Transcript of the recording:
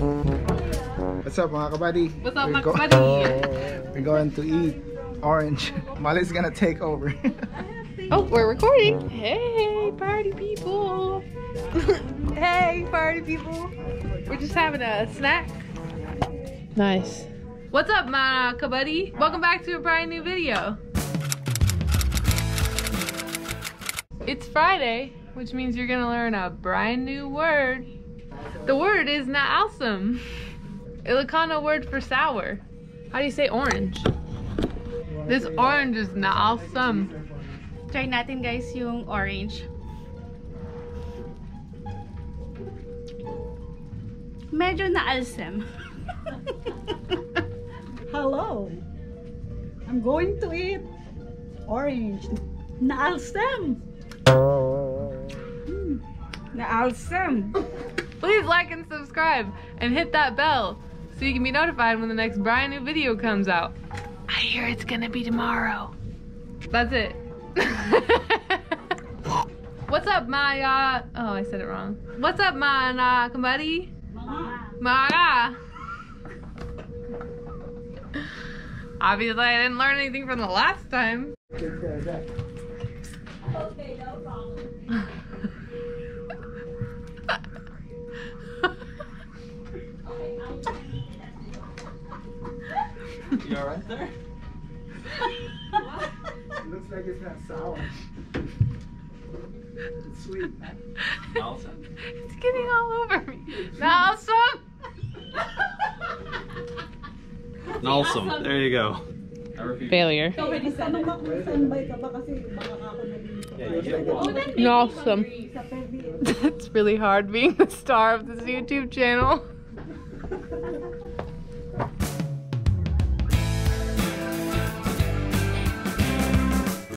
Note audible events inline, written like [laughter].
What's up mga kabuddy? What's up, We're mga go- kabuddy? [laughs] We're going to eat orange. [laughs] Molly's gonna take over. [laughs] Oh, we're recording. Hey, party people. hey, party people. We're just having a snack. Nice. What's up, my kabuddy? Welcome back to a brand new video. It's Friday, which means you're gonna learn a brand new word. The word is naalsem. Ilocano word for sour. How do you say orange? This orange is naalsem. Try natin guys yung orange. Medyo naalsem. [laughs] Hello. I'm going to eat orange. Naalsem. Mm, Naalsem. Please like and subscribe and hit that bell so you can be notified when the next brand new video comes out. I hear it's gonna be tomorrow. That's it. [laughs] What's up, my uh oh I said it wrong. What's up, my uh buddy? Mara. Obviously I didn't learn anything from the last time. You alright there? It looks like it's not sour. It's sweet. It's getting all over me. Now some Awesome. There you go. failure. Tanong ako kung standby ka ba kasi baka ako naging Awesome. It's [laughs] really hard being the star of this YouTube channel. [laughs]